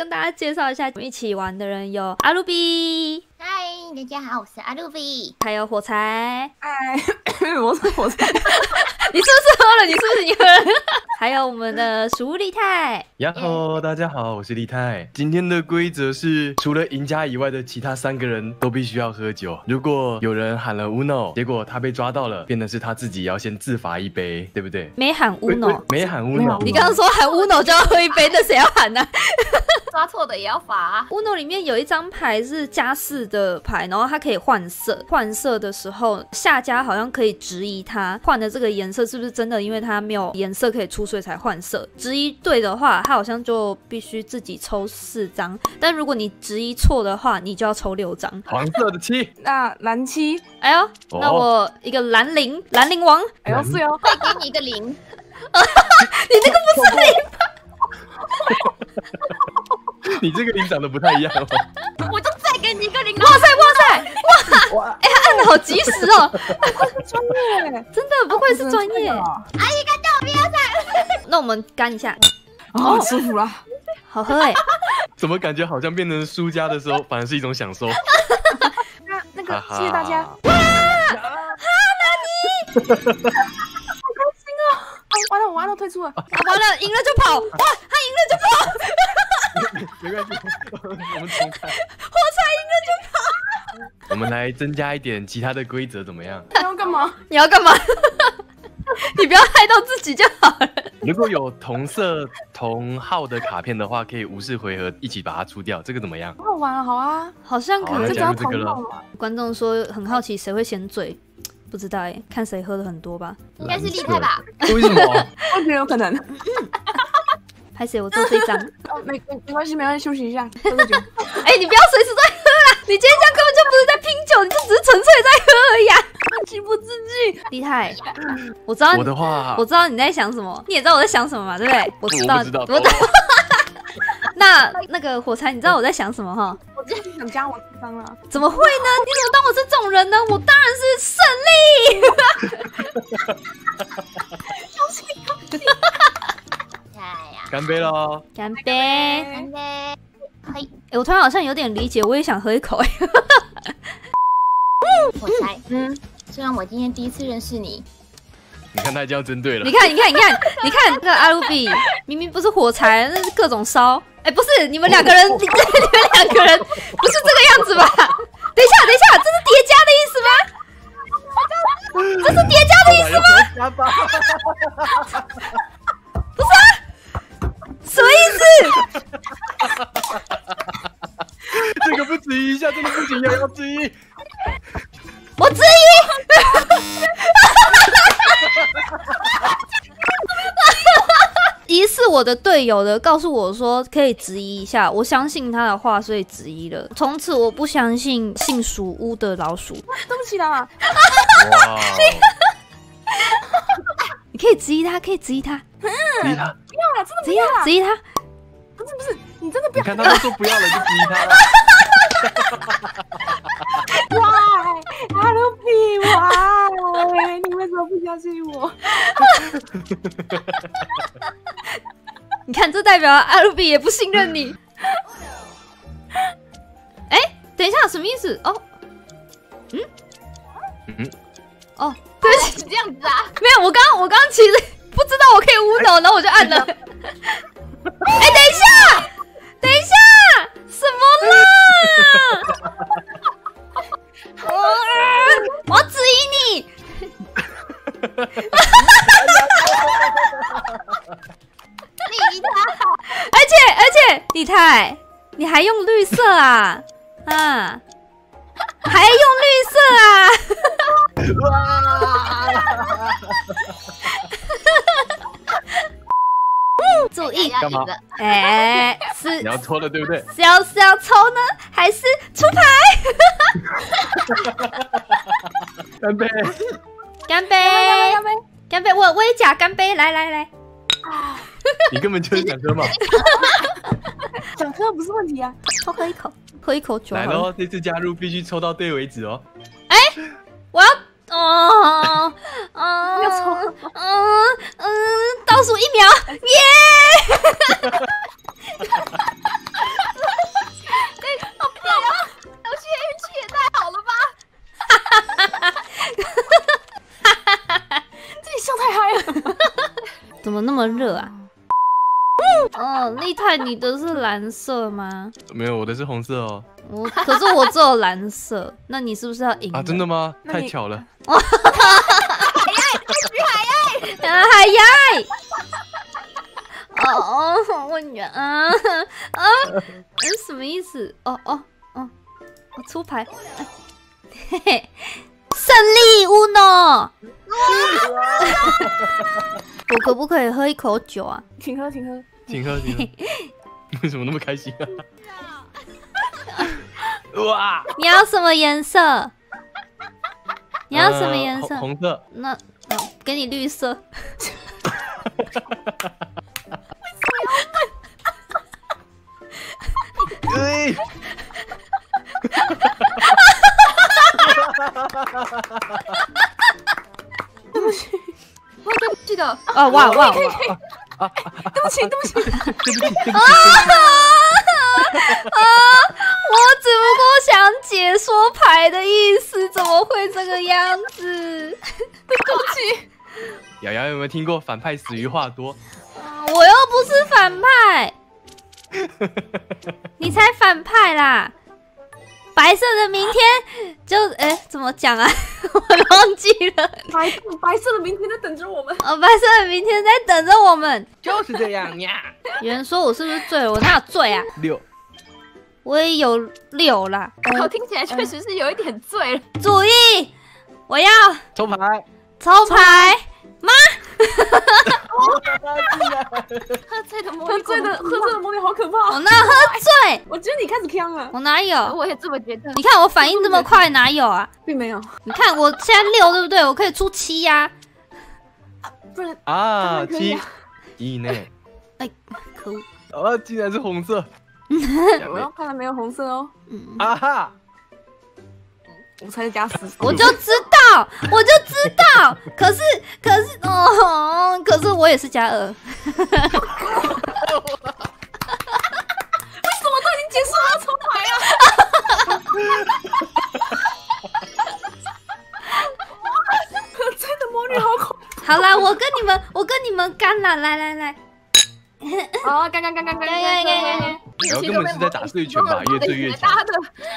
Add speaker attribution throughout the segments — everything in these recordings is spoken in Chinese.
Speaker 1: 跟大家介绍一下，我们一起玩的人有阿鲁比，
Speaker 2: 嗨，大家好，我是阿鲁比。
Speaker 1: 还有火柴，
Speaker 3: 哎，我是火柴，
Speaker 1: 你是不是喝了？你是不是你喝了？还有我们的鼠立泰，
Speaker 4: 呀吼，大家好，我是立泰。今天的规则是，除了赢家以外的其他三个人都必须要喝酒。如果有人喊了 uno，结果他被抓到了，变的是他自己要先自罚一杯，对不对？
Speaker 1: 没喊 uno，。
Speaker 4: 没喊 uno，
Speaker 1: 你刚刚说喊 uno 就要喝一杯，那谁要喊呢？
Speaker 2: 抓错的也要罚。
Speaker 1: Uno 里面有一张牌是加四的牌，然后它可以换色。换色的时候，下家好像可以质疑它换的这个颜色是不是真的，因为它没有颜色可以出，所以才换色。质疑对的话，它好像就必须自己抽四张；但如果你质疑错的话，你就要抽六张。
Speaker 4: 黄色的七，
Speaker 3: 那蓝七，
Speaker 1: 哎呦，
Speaker 4: 哦
Speaker 1: 那我一个蓝铃，蓝铃王，
Speaker 3: 哎呦是哦，
Speaker 2: 再给你一个零，
Speaker 4: 你这个不是零 长得不太一样哦。
Speaker 2: 我就再给你一个铃。
Speaker 1: 哇塞哇塞，
Speaker 3: 哇，
Speaker 1: 哎、他按的好及时哦，
Speaker 3: 专业，
Speaker 1: 真的不愧是专业。
Speaker 3: 哦，
Speaker 1: 那我们干一下，
Speaker 3: 哦，舒服了，
Speaker 1: 好喝哎、
Speaker 4: 怎么感觉好像变成输家的时候，反而是一种享受？
Speaker 3: 那那个
Speaker 4: 哈哈。
Speaker 3: 谢谢大家，好开心哦，完了我完了退出了，
Speaker 1: 啊完了，赢了就跑，哇，他赢了就跑，
Speaker 4: 没关系，我们重看。
Speaker 1: 火柴赢了就跑。
Speaker 4: 我们来增加一点其他的规则，怎么样？
Speaker 3: 你要干嘛？
Speaker 1: 你要干嘛？你不要害到自己就好了。
Speaker 4: 如果有同色同号的卡片的话，可以无视回合一起把它出掉，这个怎么样？
Speaker 3: 很好玩啊，好啊，
Speaker 1: 好像可以
Speaker 3: 就只要
Speaker 4: 加入这个了
Speaker 3: 同号嘛，
Speaker 1: 观众说很好奇谁会先醉，不知道哎，看谁喝的很多吧。
Speaker 2: 应该是厉害吧？
Speaker 4: 为什么？
Speaker 3: 我觉得有可能，
Speaker 1: 拍谁？我做这一张。
Speaker 3: 哦没没没关系没关系，休息一下，喝个酒，
Speaker 1: 哎、你不要随时在喝啦！你今天这样根本就不是在拼酒，你就只是纯粹在喝而已啊！
Speaker 3: 情不自禁，
Speaker 1: 厉害，我知道
Speaker 4: 我的话
Speaker 1: 我，知道你在想什么，你也知道我在想什么嘛，对不对？我知道，
Speaker 4: 我不知道。
Speaker 1: 那那个火柴，你知道我在想什么哈？
Speaker 3: 我真的想加我智商了，
Speaker 1: 怎么会呢？你怎么当我是这种人呢？我当然是胜利！
Speaker 4: 干杯喽！
Speaker 1: 干杯！
Speaker 2: 干杯！嘿，
Speaker 1: 哎、我突然好像有点理解，我也想喝一口哎。
Speaker 2: 火柴，
Speaker 3: 嗯，
Speaker 2: 虽然我今天第一次认识你，
Speaker 4: 你看他已经要针对了
Speaker 1: 你。看，你看，你看，你看，那个阿鲁比明明不是火柴，那是各种烧。哎、不是，你们两个人，你你们两个人不是这个样子吧？等一下，等一下，这是叠加的意思吗？这是叠加的意思吗？
Speaker 4: 这个不质疑一下，真的不行，要要质疑。
Speaker 1: 我质疑。疑似我的队友的告诉我说可以质疑一下，我相信他的话，所以质疑了。从此我不相信姓鼠屋的老鼠。
Speaker 3: 对不起啦，
Speaker 4: 哇！
Speaker 1: 你可以质疑他，可以质疑他，
Speaker 4: 质疑他，
Speaker 3: 不要了，真的
Speaker 1: 质疑他，质疑他。
Speaker 3: 不是不是，你真的不要，
Speaker 4: 你看他都说不要了，就质疑他了。
Speaker 3: 哇，阿鲁比哇，你为什么不相信我？
Speaker 1: 你看，这代表阿鲁比也不信任你。哎、等一下，什么意思？哦，嗯，
Speaker 4: 嗯，
Speaker 1: 哦，对不起，
Speaker 2: 是这样子啊？
Speaker 1: 没有，我刚我刚刚其实不知道我可以乌脑，然后我就按了。啊，还用绿色啊？注意，
Speaker 4: 干嘛
Speaker 1: 哎、是
Speaker 4: 你要抽的，对不对？
Speaker 1: 是要是要抽呢，还是出牌？
Speaker 4: 干杯！
Speaker 1: 干杯！
Speaker 3: 干杯！
Speaker 1: 干杯！我我也假干杯，来来来，
Speaker 4: 你根本就是想喝嘛。
Speaker 3: 想喝不是问题啊，
Speaker 1: 偷喝一口，喝一口酒。
Speaker 4: 来喽，这次加入必须抽到对为止哦。
Speaker 1: 哎、我要，哦，哦，
Speaker 3: 要抽，
Speaker 1: 嗯嗯，倒数一秒，耶、哈哈哈哈
Speaker 2: 欸！好漂亮！我去运气也太好了吧！哈
Speaker 1: 哈哈哈哈哈！
Speaker 3: 自己笑太嗨了，
Speaker 1: 怎么那么热啊？你的是蓝色吗？
Speaker 4: 没有，我的是红色哦。
Speaker 1: 我可是我只有蓝色，那你是不是要赢
Speaker 4: 啊，真的吗？太巧了。
Speaker 1: 啊，海呀！哦哦，我女啊啊，嗯，什么意思？哦哦哦，我出牌，哎嘿嘿，胜利乌诺。我可不可以喝一口酒啊？
Speaker 3: 请喝，请喝。
Speaker 4: 请喝，请喝。为什么那么开心啊？哇！
Speaker 1: 你要什么颜色？你要什么颜色
Speaker 4: 呃？红红色。
Speaker 1: 那那给你绿色。
Speaker 4: 对。
Speaker 2: 会 对不起的，
Speaker 1: 哦哇哇哇！
Speaker 3: 对不起，对不起。
Speaker 4: 对不起，对不起。
Speaker 1: 我只不过想解说牌的意思，怎么会这个样子？
Speaker 4: 对不起瑶瑶有没有听过反派死于话多？
Speaker 1: 我又不是反派，你才反派啦！白色的明天就哎、怎么讲啊？我忘记了。
Speaker 3: 白白色的明天在等着我们。
Speaker 1: 哦，白色的明天在等着我们。
Speaker 4: 就是这样呀。
Speaker 1: 有人说我是不是醉了？我哪有醉啊？
Speaker 4: 六。
Speaker 1: 我也有六啦。
Speaker 2: 我听起来确实是有一点醉了。
Speaker 1: 注意，我要
Speaker 4: 抽牌。
Speaker 1: 抽牌。
Speaker 2: 喝醉的魔
Speaker 3: 喝
Speaker 2: 力，
Speaker 3: 醉的喝醉的魔力好可怕。
Speaker 1: 我那喝醉？
Speaker 3: 我觉得你开始呛了，
Speaker 1: 我哪有？
Speaker 2: 我也这么觉得。
Speaker 1: 你看我反应这么快，哪有啊？
Speaker 3: 并没有。
Speaker 1: 你看我现在六，对不对？我可以出七呀、
Speaker 3: 不然
Speaker 4: 啊，七
Speaker 3: 当然可以啊
Speaker 4: 以内。
Speaker 1: 可恶。
Speaker 4: 啊，竟然是红色。
Speaker 3: 我要看来没有红色哦。
Speaker 1: 嗯，
Speaker 4: 啊哈！
Speaker 3: 我才是加十。
Speaker 1: 我就知道，我就知道。可是，可是，哦，可是我也是加二。
Speaker 3: 为什么都已经结束了，重来啊！喝醉的魔女好恐
Speaker 1: 好啦，我跟你们，我跟你们干啦！来来来，
Speaker 3: 啊！干干干干干
Speaker 1: 干干干干干！
Speaker 4: 瑶瑶根本是在打碎拳吧，越醉越强
Speaker 2: 大。家的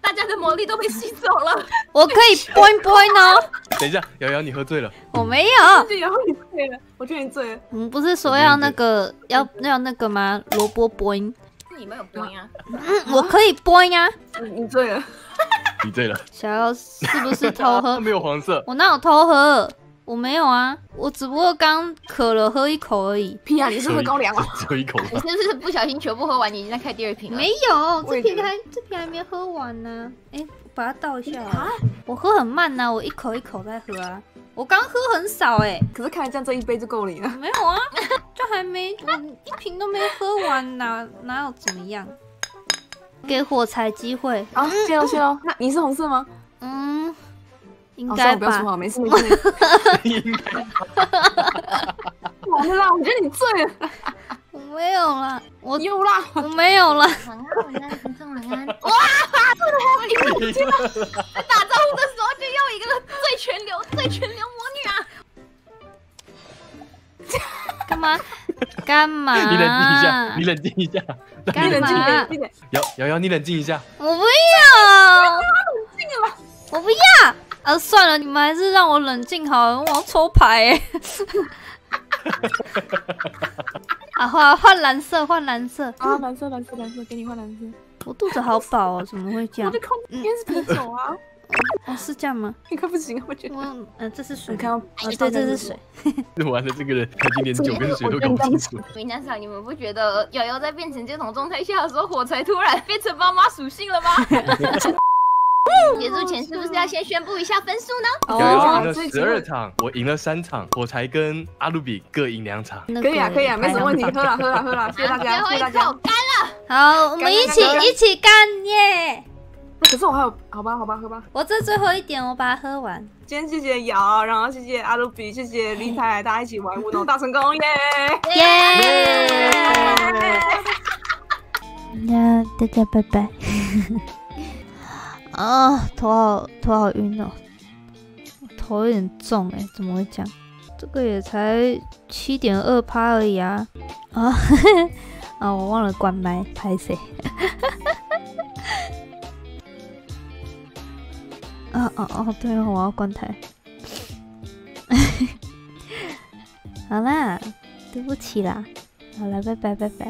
Speaker 2: 大家的魔力都被吸走了。
Speaker 1: 我可以 boing boing 哦。
Speaker 4: 等一下，瑶瑶你喝醉了。
Speaker 1: 我没有，
Speaker 3: 瑶瑶你醉了，我觉得你醉了。
Speaker 1: 我们不是说要那个要要那个吗？萝卜 boing，
Speaker 2: 你们有播音啊？
Speaker 1: 嗯，我可以 boing 啊。
Speaker 3: 你你醉了，
Speaker 4: 你醉了。
Speaker 1: 小妖是不是偷喝？
Speaker 4: 没有黄色。
Speaker 1: 我哪有偷喝？我没有啊，我只不过刚渴了喝一口而已。
Speaker 3: 屁啊！你是喝高粱啊？
Speaker 4: 只有一口。
Speaker 2: 你是不是不小心全部喝完？你已经在开第二瓶了？
Speaker 1: 没有，这瓶还这瓶还没喝完呢。哎、把它倒一下啊。我喝很慢呐、我一口一口在喝啊。我刚喝很少哎、
Speaker 3: 可是看来这样这一杯就够你了。
Speaker 1: 没有啊，就还没，我一瓶都没喝完，哪哪有怎么样？给火柴机会，
Speaker 3: 啊，谢喽谢喽。那你是红色吗？
Speaker 1: 嗯，应该吧
Speaker 3: 了不要说。话，没事没事。
Speaker 4: 应该
Speaker 3: 完了啦，我觉得你醉了。
Speaker 1: 我没有了，我
Speaker 3: 有啦，
Speaker 1: 我没有了。
Speaker 2: 晚安，晚安，晚上晚安。哇！在打招呼的时候就要一个醉拳流、醉拳流魔女啊！
Speaker 1: 干嘛？干嘛？
Speaker 4: 你冷静一下，你冷静一下。
Speaker 1: 干嘛
Speaker 3: 你冷静点，静点。
Speaker 4: 瑶瑶瑶，你冷静一下。
Speaker 1: 我不要，我不要。啊，算了，你们还是让我冷静好了，我要抽牌欸。啊，换换蓝色，换蓝色。
Speaker 3: 啊，蓝色蓝色蓝色，给你换蓝色。
Speaker 1: 我肚子好饱哦，怎么会这样
Speaker 3: 我的？空间是啤酒啊，
Speaker 1: 哦，是这样吗？
Speaker 3: 你快不行了，我觉得。
Speaker 1: 我嗯、这是水吗。
Speaker 3: 你看到，
Speaker 1: 哦，对，这是水。
Speaker 4: 完了，这个人他今连酒跟水都搞不清楚。
Speaker 2: 明天上，你们不觉得瑶瑶在变成这种状态下的时候，火柴突然变成妈妈属性了吗？结束前是不是要先宣布一下分数呢？
Speaker 3: 哦
Speaker 4: 赢了十二场，我赢了三场，我才跟阿鲁比各赢两场。
Speaker 3: 可以啊，可以啊，没什么问题。喝了，喝了，喝了，谢谢大家，
Speaker 2: 最后一
Speaker 3: 谢谢大家。
Speaker 2: 口干了，
Speaker 1: 好，我们一起一起干耶！
Speaker 3: 可是我还有，好吧，好吧，喝吧。
Speaker 1: 我这最后一点，我把它喝完。
Speaker 3: 今天谢谢瑶，然后谢谢阿鲁比，谢谢林太，大家一起玩乌龙大成功，耶！
Speaker 1: 耶！那大家拜拜。啊，头好头好晕哦，头有点重哎，怎么会这样？这个也才七点二趴而已啊！啊 啊！我忘了关麦，拍谁？啊哦哦，对哦，我要关台。好啦，对不起啦，好了，拜拜拜拜。